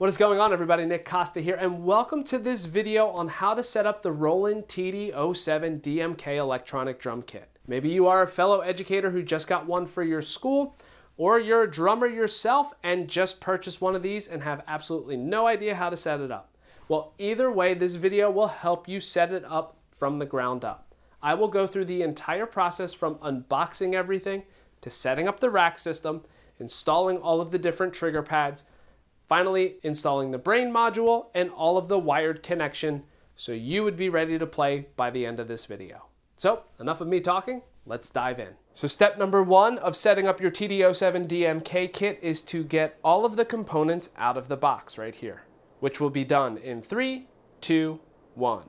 What is going on everybody? Nick Costa here and welcome to this video on how to set up the Roland TD07 DMK electronic drum kit. Maybe you are a fellow educator who just got one for your school or you're a drummer yourself and just purchased one of these and have absolutely no idea how to set it up. Well, either way, this video will help you set it up from the ground up. I will go through the entire process from unboxing everything to setting up the rack system, installing all of the different trigger pads, Finally, installing the brain module and all of the wired connection so you would be ready to play by the end of this video. So enough of me talking, let's dive in. So step number one of setting up your TD07 DMK kit is to get all of the components out of the box right here, which will be done in three, two, one.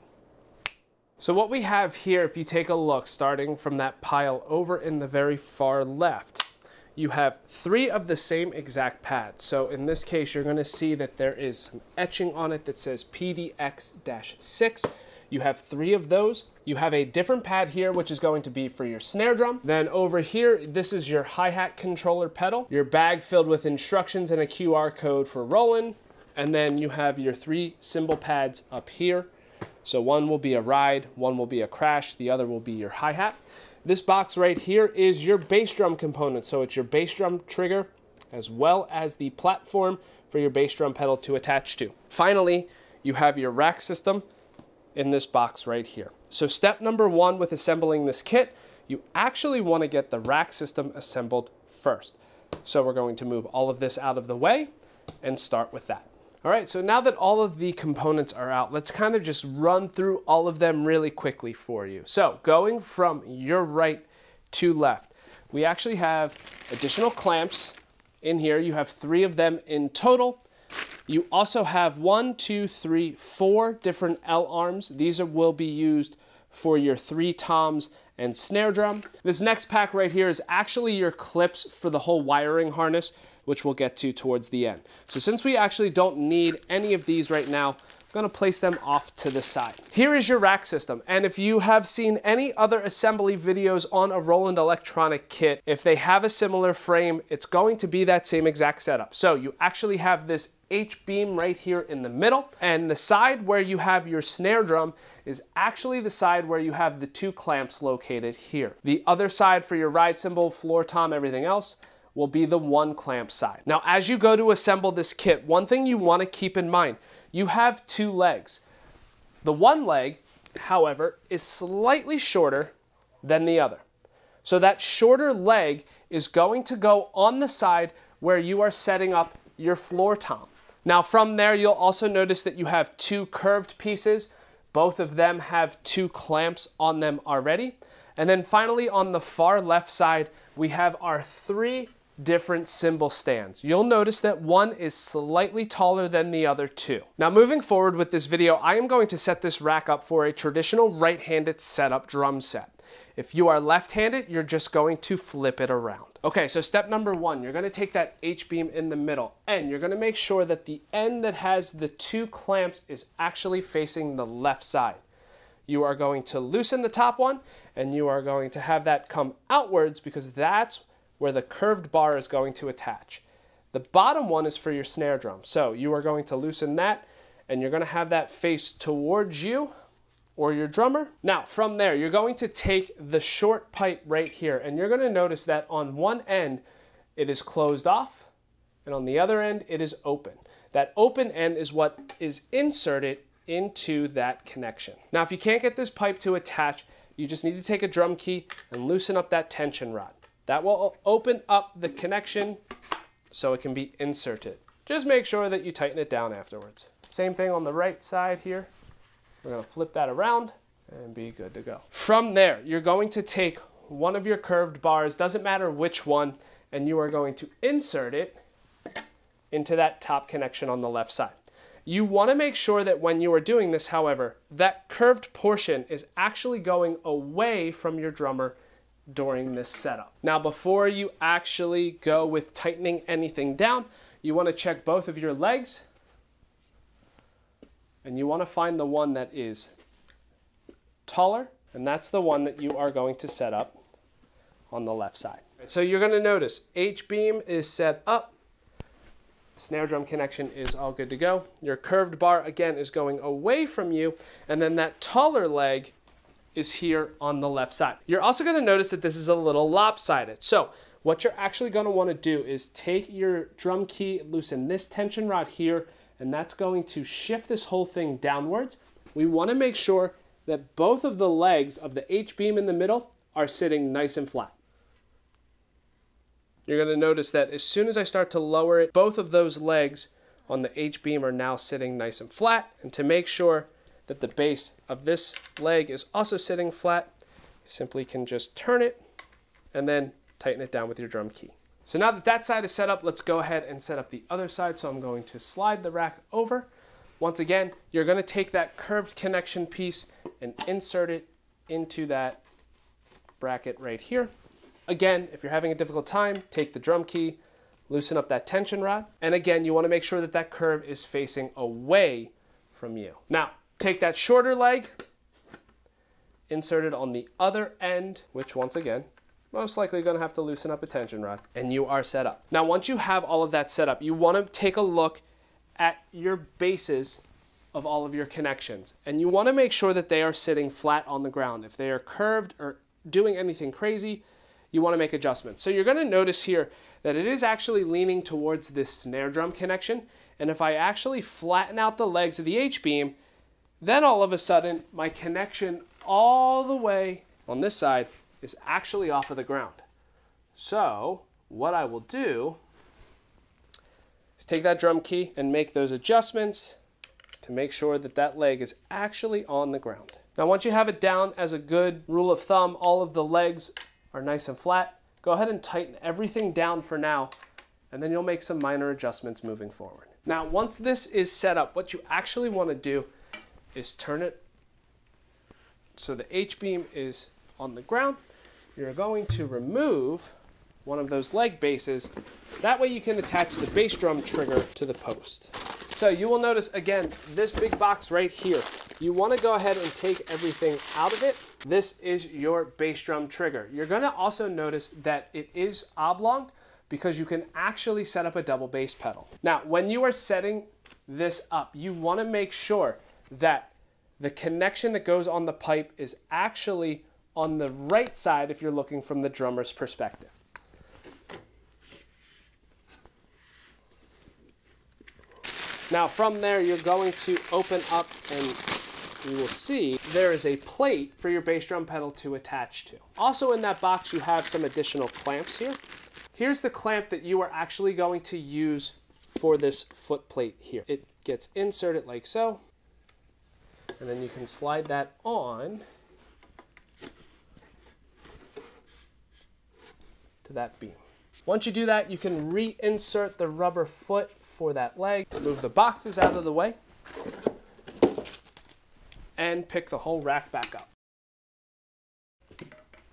So what we have here, if you take a look, starting from that pile over in the very far left, you have three of the same exact pads. So in this case, you're gonna see that there is some etching on it that says PDX-6. You have three of those. You have a different pad here, which is going to be for your snare drum. Then over here, this is your hi-hat controller pedal, your bag filled with instructions and a QR code for Roland. And then you have your three cymbal pads up here. So one will be a ride, one will be a crash, the other will be your hi-hat. This box right here is your bass drum component. So it's your bass drum trigger as well as the platform for your bass drum pedal to attach to. Finally, you have your rack system in this box right here. So step number one with assembling this kit, you actually want to get the rack system assembled first. So we're going to move all of this out of the way and start with that. All right, so now that all of the components are out, let's kind of just run through all of them really quickly for you. So going from your right to left, we actually have additional clamps in here. You have three of them in total. You also have one, two, three, four different L arms. These are, will be used for your three toms and snare drum. This next pack right here is actually your clips for the whole wiring harness which we'll get to towards the end. So since we actually don't need any of these right now, I'm gonna place them off to the side. Here is your rack system. And if you have seen any other assembly videos on a Roland electronic kit, if they have a similar frame, it's going to be that same exact setup. So you actually have this H-beam right here in the middle, and the side where you have your snare drum is actually the side where you have the two clamps located here. The other side for your ride cymbal, floor tom, everything else, will be the one clamp side. Now, as you go to assemble this kit, one thing you wanna keep in mind, you have two legs. The one leg, however, is slightly shorter than the other. So that shorter leg is going to go on the side where you are setting up your floor tom. Now from there, you'll also notice that you have two curved pieces. Both of them have two clamps on them already. And then finally on the far left side, we have our three different cymbal stands. You'll notice that one is slightly taller than the other two. Now moving forward with this video, I am going to set this rack up for a traditional right-handed setup drum set. If you are left-handed, you're just going to flip it around. Okay, so step number one, you're gonna take that H-beam in the middle and you're gonna make sure that the end that has the two clamps is actually facing the left side. You are going to loosen the top one and you are going to have that come outwards because that's where the curved bar is going to attach. The bottom one is for your snare drum. So you are going to loosen that and you're going to have that face towards you or your drummer. Now from there, you're going to take the short pipe right here and you're going to notice that on one end, it is closed off and on the other end, it is open. That open end is what is inserted into that connection. Now, if you can't get this pipe to attach, you just need to take a drum key and loosen up that tension rod. That will open up the connection so it can be inserted. Just make sure that you tighten it down afterwards. Same thing on the right side here. We're gonna flip that around and be good to go. From there, you're going to take one of your curved bars, doesn't matter which one, and you are going to insert it into that top connection on the left side. You wanna make sure that when you are doing this, however, that curved portion is actually going away from your drummer during this setup. Now before you actually go with tightening anything down, you want to check both of your legs and you want to find the one that is taller and that's the one that you are going to set up on the left side. So you're going to notice H-beam is set up, snare drum connection is all good to go. Your curved bar, again, is going away from you, and then that taller leg is here on the left side. You're also gonna notice that this is a little lopsided. So what you're actually gonna wanna do is take your drum key, loosen this tension rod here, and that's going to shift this whole thing downwards. We wanna make sure that both of the legs of the H-beam in the middle are sitting nice and flat. You're gonna notice that as soon as I start to lower it, both of those legs on the H-beam are now sitting nice and flat. And to make sure that the base of this leg is also sitting flat, simply can just turn it and then tighten it down with your drum key. So now that that side is set up, let's go ahead and set up the other side. So I'm going to slide the rack over. Once again, you're gonna take that curved connection piece and insert it into that bracket right here. Again, if you're having a difficult time, take the drum key, loosen up that tension rod. And again, you wanna make sure that that curve is facing away from you. Now, Take that shorter leg, insert it on the other end, which once again, most likely going to have to loosen up a tension rod, and you are set up. Now, once you have all of that set up, you want to take a look at your bases of all of your connections, and you want to make sure that they are sitting flat on the ground. If they are curved or doing anything crazy, you want to make adjustments. So you're going to notice here that it is actually leaning towards this snare drum connection, and if I actually flatten out the legs of the H-beam, then all of a sudden, my connection all the way on this side is actually off of the ground. So what I will do is take that drum key and make those adjustments to make sure that that leg is actually on the ground. Now once you have it down as a good rule of thumb, all of the legs are nice and flat, go ahead and tighten everything down for now, and then you'll make some minor adjustments moving forward. Now once this is set up, what you actually want to do is turn it so the H-beam is on the ground. You're going to remove one of those leg bases. That way you can attach the bass drum trigger to the post. So you will notice again, this big box right here, you wanna go ahead and take everything out of it. This is your bass drum trigger. You're gonna also notice that it is oblong because you can actually set up a double bass pedal. Now, when you are setting this up, you wanna make sure that the connection that goes on the pipe is actually on the right side if you're looking from the drummer's perspective. Now from there, you're going to open up and you will see there is a plate for your bass drum pedal to attach to. Also in that box, you have some additional clamps here. Here's the clamp that you are actually going to use for this foot plate here. It gets inserted like so and then you can slide that on to that beam. Once you do that, you can reinsert the rubber foot for that leg, move the boxes out of the way, and pick the whole rack back up.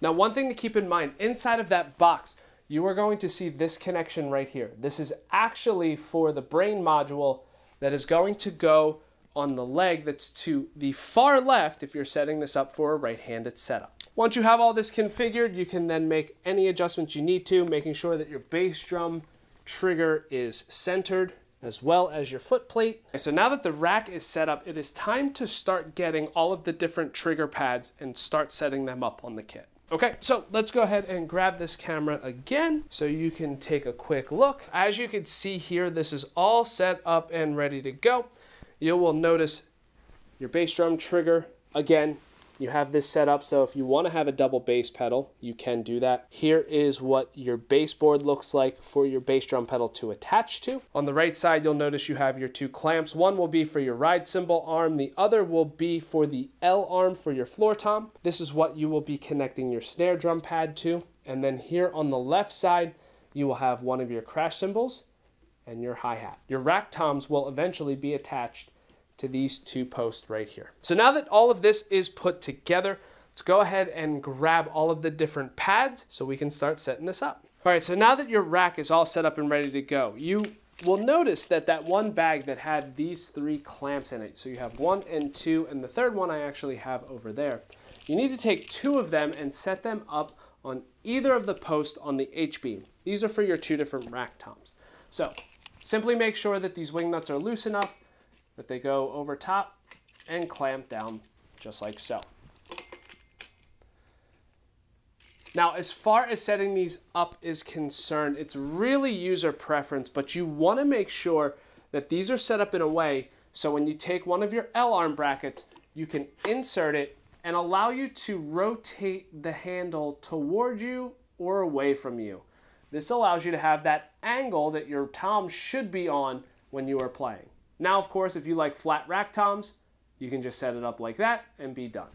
Now, one thing to keep in mind, inside of that box, you are going to see this connection right here. This is actually for the brain module that is going to go on the leg that's to the far left if you're setting this up for a right-handed setup. Once you have all this configured, you can then make any adjustments you need to, making sure that your bass drum trigger is centered as well as your foot plate. So now that the rack is set up, it is time to start getting all of the different trigger pads and start setting them up on the kit. Okay, so let's go ahead and grab this camera again so you can take a quick look. As you can see here, this is all set up and ready to go you will notice your bass drum trigger, again, you have this set up so if you want to have a double bass pedal, you can do that. Here is what your baseboard looks like for your bass drum pedal to attach to. On the right side, you'll notice you have your two clamps. One will be for your ride cymbal arm. The other will be for the L arm for your floor tom. This is what you will be connecting your snare drum pad to. And then here on the left side, you will have one of your crash cymbals and your hi-hat. Your rack toms will eventually be attached to these two posts right here. So now that all of this is put together, let's go ahead and grab all of the different pads so we can start setting this up. All right, so now that your rack is all set up and ready to go, you will notice that that one bag that had these three clamps in it, so you have one and two, and the third one I actually have over there. You need to take two of them and set them up on either of the posts on the H-beam. These are for your two different rack toms. So Simply make sure that these wing nuts are loose enough that they go over top and clamp down just like so. Now, as far as setting these up is concerned, it's really user preference, but you want to make sure that these are set up in a way so when you take one of your L-arm brackets, you can insert it and allow you to rotate the handle toward you or away from you. This allows you to have that angle that your tom should be on when you are playing. Now, of course, if you like flat rack toms, you can just set it up like that and be done.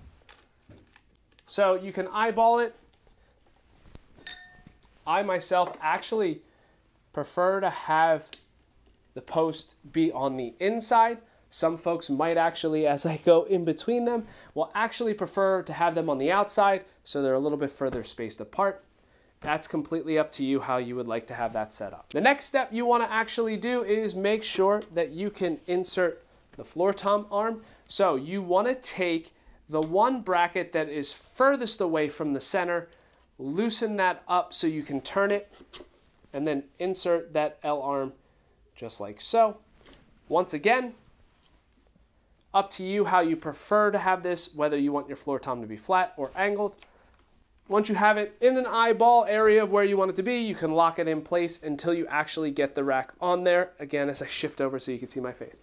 So you can eyeball it. I myself actually prefer to have the post be on the inside. Some folks might actually, as I go in between them, will actually prefer to have them on the outside so they're a little bit further spaced apart. That's completely up to you how you would like to have that set up. The next step you want to actually do is make sure that you can insert the floor tom arm. So you want to take the one bracket that is furthest away from the center, loosen that up so you can turn it, and then insert that L arm just like so. Once again, up to you how you prefer to have this, whether you want your floor tom to be flat or angled. Once you have it in an eyeball area of where you want it to be, you can lock it in place until you actually get the rack on there. Again, as I shift over so you can see my face.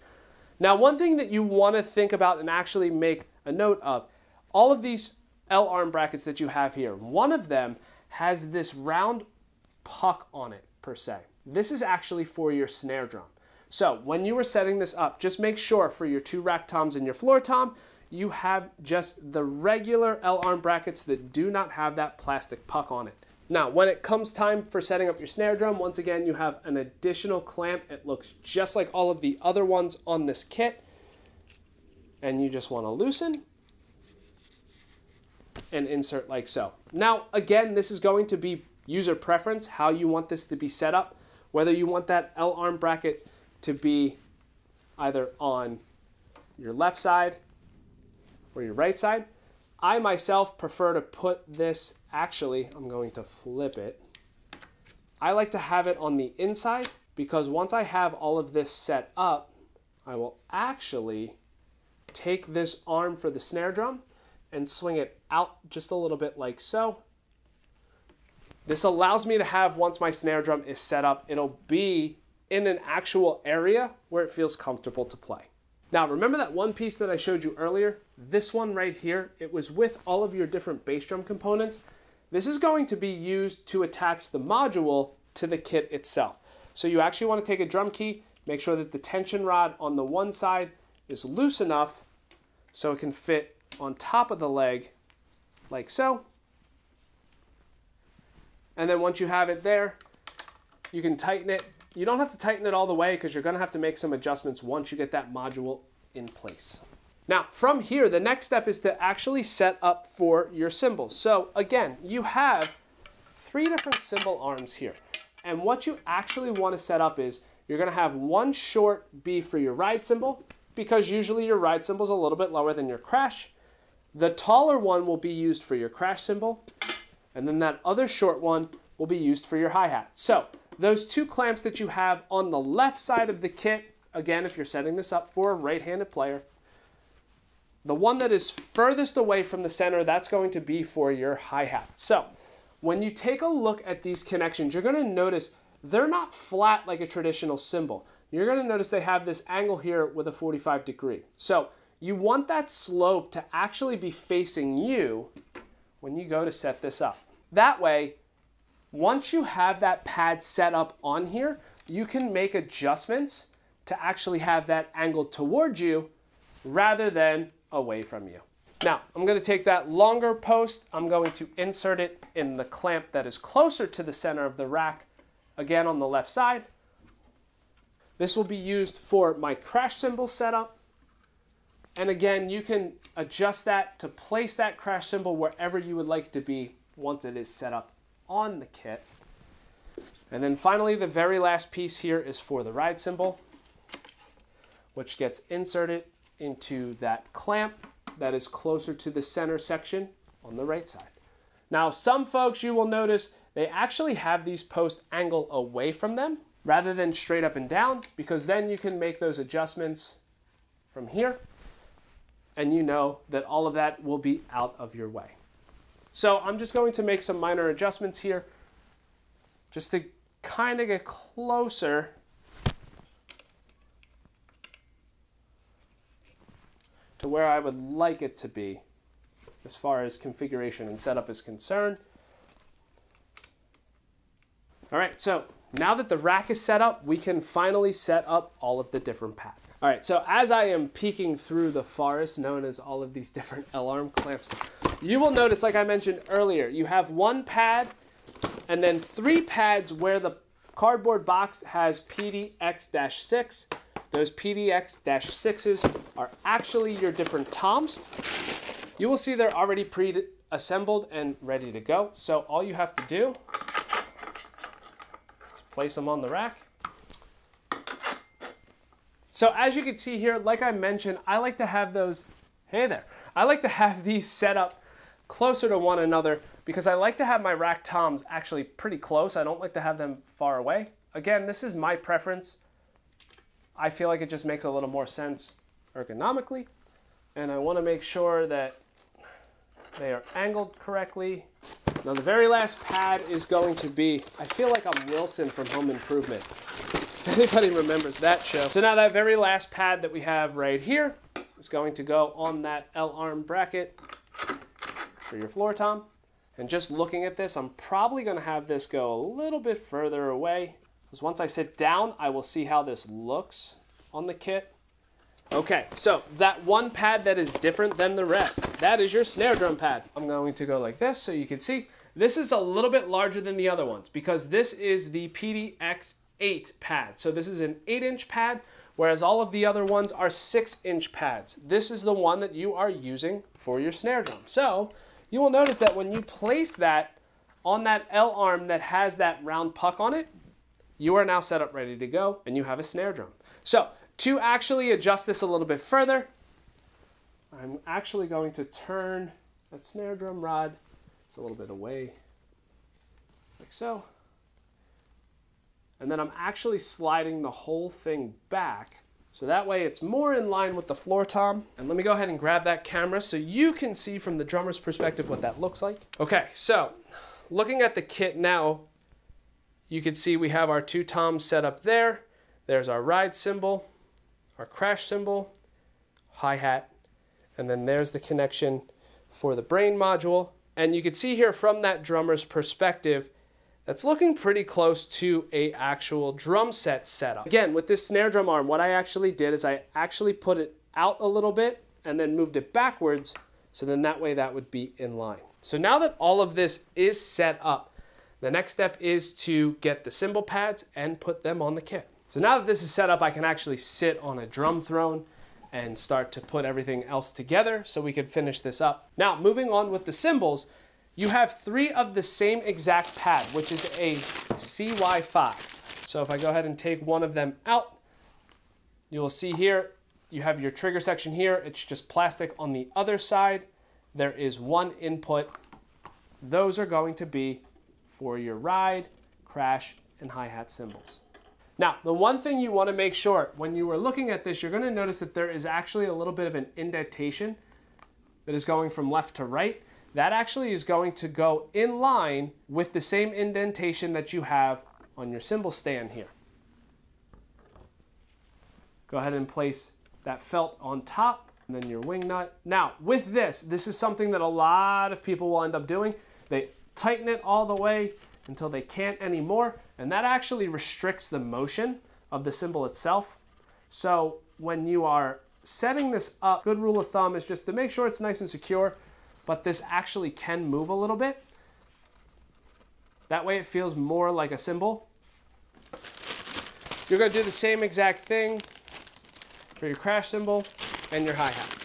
Now, one thing that you want to think about and actually make a note of, all of these L arm brackets that you have here, one of them has this round puck on it per se. This is actually for your snare drum. So when you were setting this up, just make sure for your two rack toms and your floor tom, you have just the regular L-arm brackets that do not have that plastic puck on it. Now, when it comes time for setting up your snare drum, once again, you have an additional clamp. It looks just like all of the other ones on this kit. And you just want to loosen and insert like so. Now, again, this is going to be user preference, how you want this to be set up, whether you want that L-arm bracket to be either on your left side or your right side. I myself prefer to put this, actually, I'm going to flip it. I like to have it on the inside because once I have all of this set up, I will actually take this arm for the snare drum and swing it out just a little bit like so. This allows me to have, once my snare drum is set up, it'll be in an actual area where it feels comfortable to play. Now, remember that one piece that I showed you earlier? This one right here, it was with all of your different bass drum components. This is going to be used to attach the module to the kit itself. So you actually want to take a drum key, make sure that the tension rod on the one side is loose enough so it can fit on top of the leg like so. And then once you have it there, you can tighten it you don't have to tighten it all the way because you're going to have to make some adjustments once you get that module in place. Now, from here, the next step is to actually set up for your cymbals. So again, you have three different cymbal arms here. And what you actually want to set up is you're going to have one short B for your ride cymbal because usually your ride cymbal is a little bit lower than your crash. The taller one will be used for your crash cymbal. And then that other short one will be used for your hi-hat. So those two clamps that you have on the left side of the kit, again, if you're setting this up for a right-handed player, the one that is furthest away from the center, that's going to be for your hi-hat. So when you take a look at these connections, you're gonna notice they're not flat like a traditional cymbal. You're gonna notice they have this angle here with a 45 degree. So you want that slope to actually be facing you when you go to set this up. That way, once you have that pad set up on here, you can make adjustments to actually have that angle towards you rather than away from you. Now, I'm gonna take that longer post, I'm going to insert it in the clamp that is closer to the center of the rack, again on the left side. This will be used for my crash cymbal setup. And again, you can adjust that to place that crash cymbal wherever you would like to be once it is set up on the kit. And then finally, the very last piece here is for the ride cymbal, which gets inserted into that clamp that is closer to the center section on the right side. Now, some folks you will notice they actually have these posts angle away from them. rather than straight up and down because then you can make those adjustments from here and you know that all of that will be out of your way. So I'm just going to make some minor adjustments here just to kind of get closer to where I would like it to be as far as configuration and setup is concerned. All right, so now that the rack is set up, we can finally set up all of the different pads. All right, so as I am peeking through the forest known as all of these different L-arm clamps, you will notice, like I mentioned earlier, you have one pad and then three pads where the cardboard box has PDX-6. Those PDX-6s are actually your different toms. You will see they're already pre-assembled and ready to go. So all you have to do is place them on the rack. So as you can see here, like I mentioned, I like to have those, hey there, I like to have these set up closer to one another because I like to have my rack toms actually pretty close. I don't like to have them far away. Again, this is my preference. I feel like it just makes a little more sense ergonomically. And I want to make sure that they are angled correctly now the very last pad is going to be, I feel like I'm Wilson from Home Improvement. If anybody remembers that show. So now that very last pad that we have right here is going to go on that L-arm bracket for your floor tom. And just looking at this, I'm probably gonna have this go a little bit further away. Because once I sit down, I will see how this looks on the kit. Okay, so that one pad that is different than the rest, that is your snare drum pad. I'm going to go like this so you can see. This is a little bit larger than the other ones because this is the PDX8 pad. So this is an 8 inch pad, whereas all of the other ones are 6 inch pads. This is the one that you are using for your snare drum. So you will notice that when you place that on that L arm that has that round puck on it, you are now set up ready to go and you have a snare drum. So to actually adjust this a little bit further, I'm actually going to turn that snare drum rod it's a little bit away, like so. And then I'm actually sliding the whole thing back so that way it's more in line with the floor tom. And let me go ahead and grab that camera so you can see from the drummer's perspective what that looks like. Okay, so looking at the kit now, you can see we have our two toms set up there. There's our ride cymbal our crash cymbal, hi-hat, and then there's the connection for the brain module. And you can see here from that drummer's perspective, that's looking pretty close to a actual drum set setup. Again, with this snare drum arm, what I actually did is I actually put it out a little bit and then moved it backwards. So then that way that would be in line. So now that all of this is set up, the next step is to get the cymbal pads and put them on the kit. So now that this is set up, I can actually sit on a drum throne and start to put everything else together so we could finish this up. Now, moving on with the cymbals, you have three of the same exact pad, which is a CY5. So if I go ahead and take one of them out, you will see here, you have your trigger section here. It's just plastic on the other side. There is one input. Those are going to be for your ride, crash, and hi-hat cymbals. Now, the one thing you want to make sure when you are looking at this, you're going to notice that there is actually a little bit of an indentation that is going from left to right. That actually is going to go in line with the same indentation that you have on your cymbal stand here. Go ahead and place that felt on top and then your wing nut. Now, with this, this is something that a lot of people will end up doing. They tighten it all the way until they can't anymore. And that actually restricts the motion of the cymbal itself. So when you are setting this up, good rule of thumb is just to make sure it's nice and secure, but this actually can move a little bit. That way it feels more like a cymbal. You're gonna do the same exact thing for your crash cymbal and your hi-hat.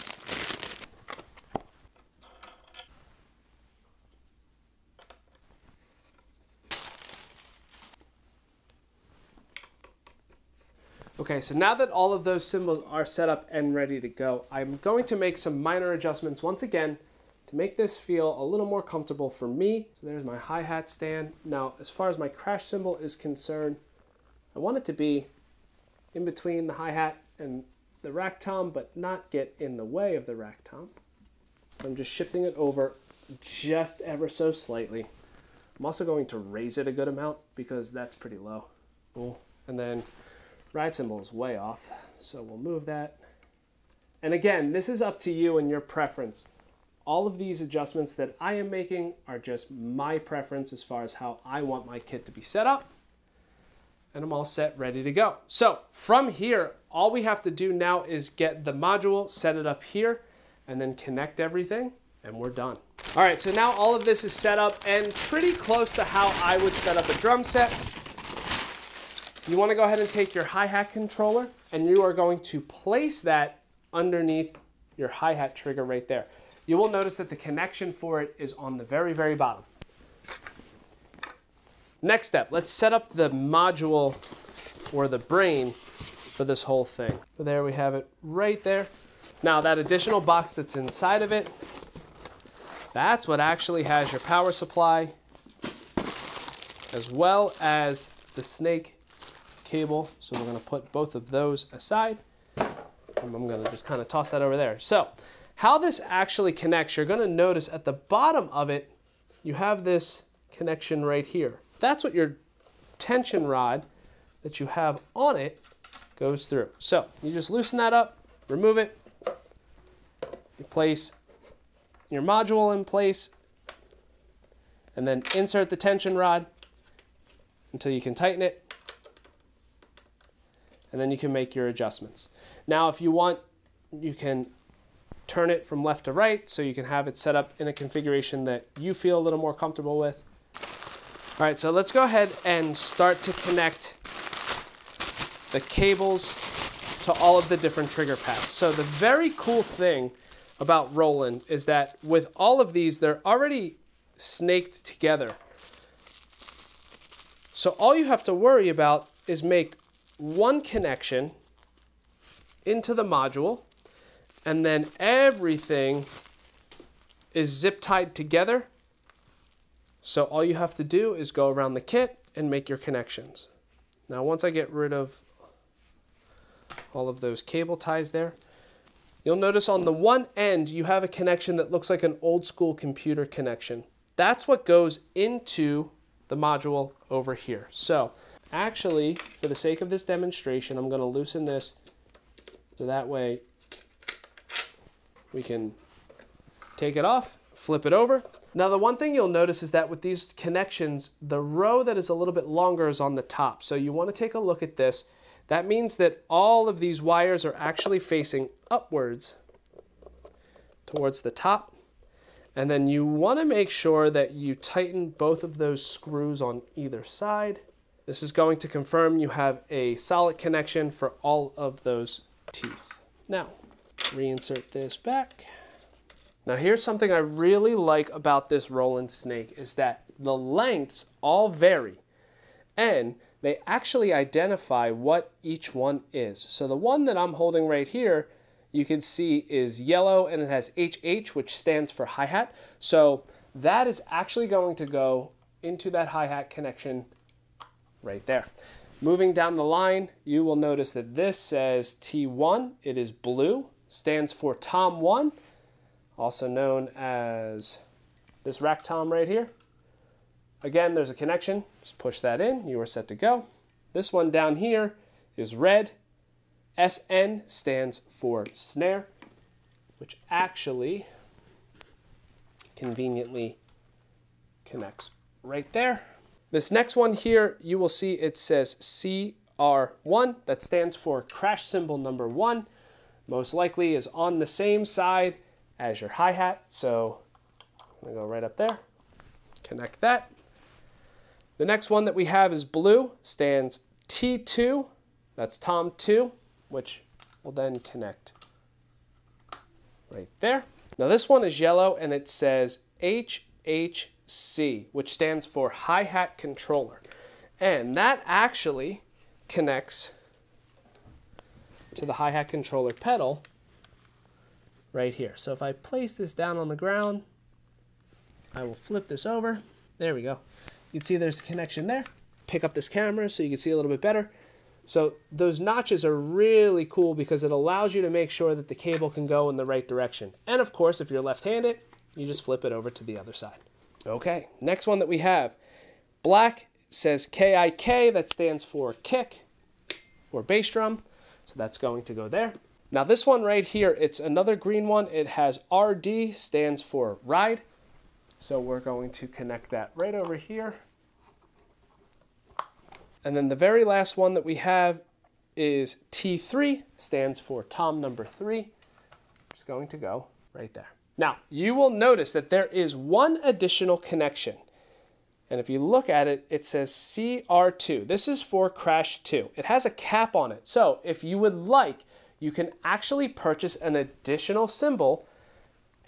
Okay, so now that all of those cymbals are set up and ready to go, I'm going to make some minor adjustments once again to make this feel a little more comfortable for me. So there's my hi-hat stand. Now, as far as my crash cymbal is concerned, I want it to be in between the hi-hat and the rack tom, but not get in the way of the rack tom. So I'm just shifting it over just ever so slightly. I'm also going to raise it a good amount because that's pretty low. Cool. And then ride is way off, so we'll move that. And again, this is up to you and your preference. All of these adjustments that I am making are just my preference as far as how I want my kit to be set up. And I'm all set, ready to go. So from here, all we have to do now is get the module, set it up here, and then connect everything, and we're done. All right, so now all of this is set up and pretty close to how I would set up a drum set. You wanna go ahead and take your hi-hat controller, and you are going to place that underneath your hi-hat trigger right there. You will notice that the connection for it is on the very, very bottom. Next step, let's set up the module or the brain for this whole thing. So there we have it right there. Now that additional box that's inside of it, that's what actually has your power supply as well as the snake cable. So we're gonna put both of those aside. I'm gonna just kind of toss that over there. So how this actually connects, you're gonna notice at the bottom of it, you have this connection right here. That's what your tension rod that you have on it goes through. So you just loosen that up, remove it, you place your module in place, and then insert the tension rod until you can tighten it, and then you can make your adjustments. Now, if you want, you can turn it from left to right so you can have it set up in a configuration that you feel a little more comfortable with. All right, so let's go ahead and start to connect the cables to all of the different trigger pads. So the very cool thing about Roland is that with all of these, they're already snaked together. So all you have to worry about is make one connection into the module and then everything is zip tied together so all you have to do is go around the kit and make your connections. Now once I get rid of all of those cable ties there, you'll notice on the one end you have a connection that looks like an old school computer connection. That's what goes into the module over here. So actually, for the sake of this demonstration, I'm going to loosen this so that way we can take it off, flip it over, now the one thing you'll notice is that with these connections, the row that is a little bit longer is on the top. So you want to take a look at this. That means that all of these wires are actually facing upwards towards the top. And then you want to make sure that you tighten both of those screws on either side. This is going to confirm you have a solid connection for all of those teeth. Now, reinsert this back. Now here's something I really like about this Roland snake is that the lengths all vary and they actually identify what each one is. So the one that I'm holding right here, you can see is yellow and it has HH, which stands for hi-hat. So that is actually going to go into that hi-hat connection right there. Moving down the line, you will notice that this says T1. It is blue, stands for Tom 1 also known as this rack tom right here. Again, there's a connection. Just push that in. You are set to go. This one down here is red. SN stands for snare, which actually conveniently connects right there. This next one here, you will see it says CR1. That stands for crash cymbal number one. Most likely is on the same side as your hi-hat. So I'm gonna go right up there, connect that. The next one that we have is blue, stands T2, that's Tom 2, which will then connect right there. Now this one is yellow and it says HHC, which stands for hi-hat controller. And that actually connects to the hi-hat controller pedal right here. So if I place this down on the ground, I will flip this over. There we go. You can see there's a connection there. Pick up this camera so you can see a little bit better. So those notches are really cool because it allows you to make sure that the cable can go in the right direction. And of course, if you're left-handed, you just flip it over to the other side. Okay, next one that we have. Black says KIK, that stands for kick or bass drum. So that's going to go there. Now this one right here, it's another green one. It has RD, stands for ride. So we're going to connect that right over here. And then the very last one that we have is T3, stands for Tom number three. It's going to go right there. Now, you will notice that there is one additional connection. And if you look at it, it says CR2. This is for Crash 2. It has a cap on it. So if you would like, you can actually purchase an additional cymbal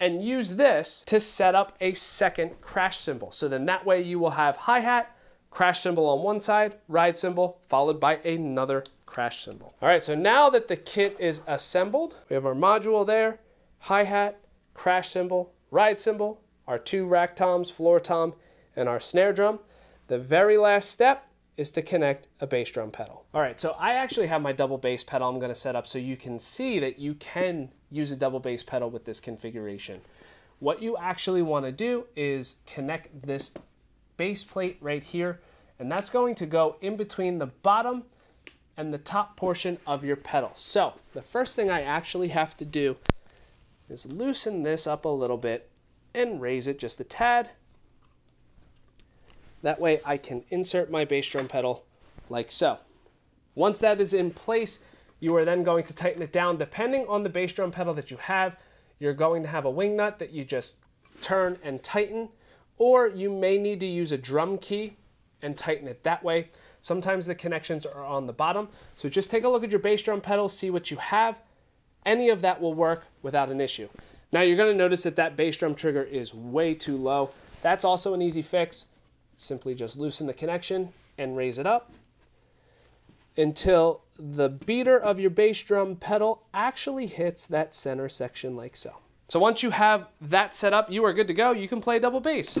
and use this to set up a second crash cymbal. So then that way you will have hi-hat, crash cymbal on one side, ride cymbal, followed by another crash cymbal. All right, so now that the kit is assembled, we have our module there, hi-hat, crash cymbal, ride cymbal, our two rack toms, floor tom, and our snare drum. The very last step is to connect a bass drum pedal. All right, so I actually have my double bass pedal I'm gonna set up so you can see that you can use a double bass pedal with this configuration. What you actually wanna do is connect this base plate right here, and that's going to go in between the bottom and the top portion of your pedal. So the first thing I actually have to do is loosen this up a little bit and raise it just a tad. That way I can insert my bass drum pedal like so. Once that is in place, you are then going to tighten it down. Depending on the bass drum pedal that you have, you're going to have a wing nut that you just turn and tighten, or you may need to use a drum key and tighten it that way. Sometimes the connections are on the bottom. So just take a look at your bass drum pedal, see what you have. Any of that will work without an issue. Now you're gonna notice that that bass drum trigger is way too low. That's also an easy fix. Simply just loosen the connection and raise it up until the beater of your bass drum pedal actually hits that center section like so. So once you have that set up, you are good to go. You can play double bass.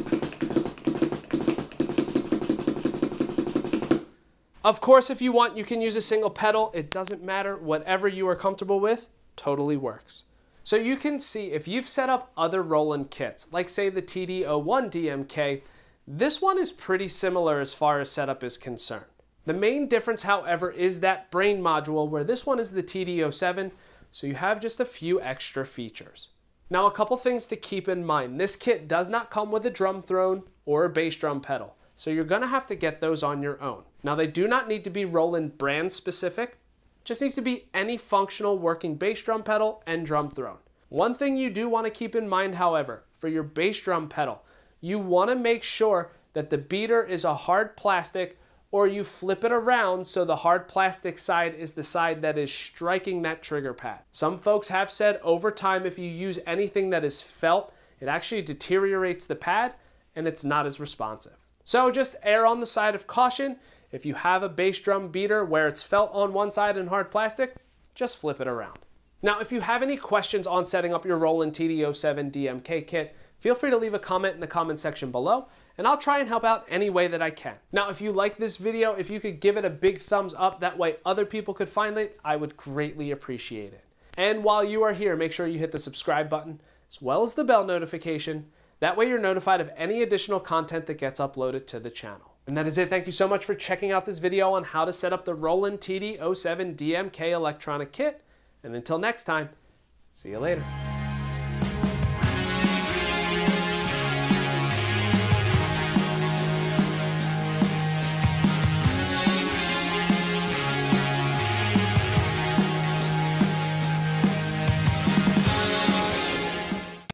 Of course, if you want, you can use a single pedal. It doesn't matter. Whatever you are comfortable with, totally works. So you can see if you've set up other Roland kits, like say the TD01 DMK, this one is pretty similar as far as setup is concerned. The main difference, however, is that brain module where this one is the TD07, so you have just a few extra features. Now a couple things to keep in mind. This kit does not come with a drum throne or a bass drum pedal, so you're gonna have to get those on your own. Now they do not need to be Roland brand specific, just needs to be any functional working bass drum pedal and drum throne. One thing you do wanna keep in mind, however, for your bass drum pedal, you wanna make sure that the beater is a hard plastic or you flip it around so the hard plastic side is the side that is striking that trigger pad. Some folks have said over time if you use anything that is felt, it actually deteriorates the pad and it's not as responsive. So just err on the side of caution. If you have a bass drum beater where it's felt on one side and hard plastic, just flip it around. Now, if you have any questions on setting up your Roland TD07 DMK kit, feel free to leave a comment in the comment section below and I'll try and help out any way that I can. Now, if you like this video, if you could give it a big thumbs up, that way other people could find it, I would greatly appreciate it. And while you are here, make sure you hit the subscribe button, as well as the bell notification. That way you're notified of any additional content that gets uploaded to the channel. And that is it. Thank you so much for checking out this video on how to set up the Roland TD07 DMK electronic kit. And until next time, see you later.